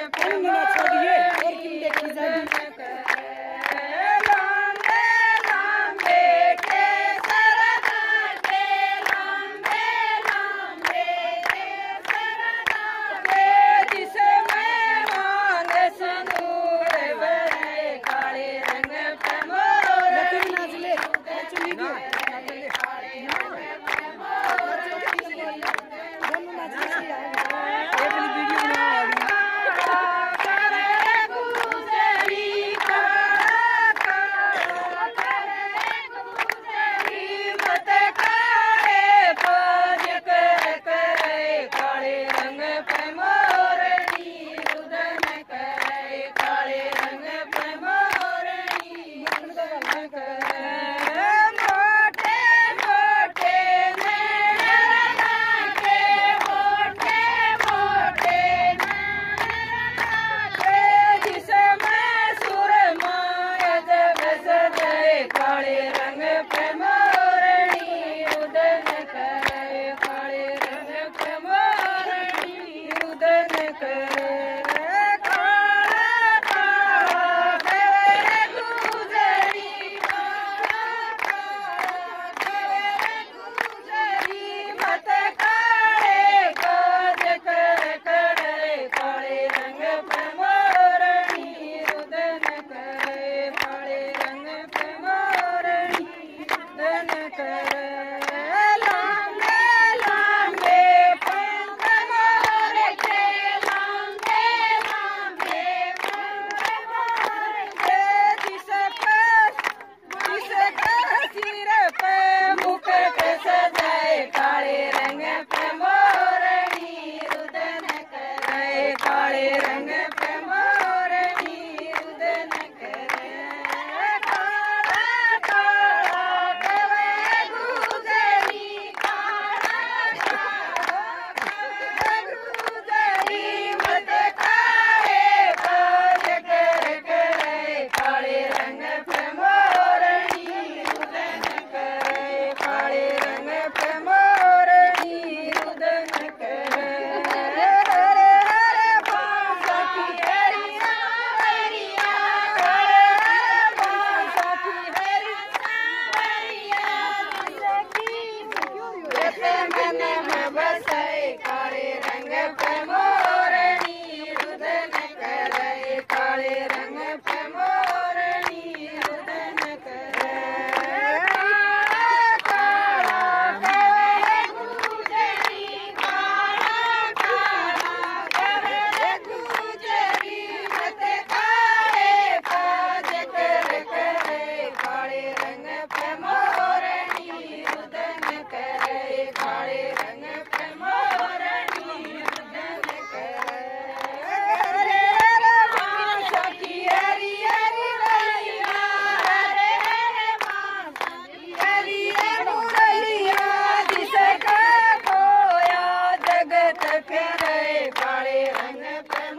Thank you. America. तक रे काले रंग पर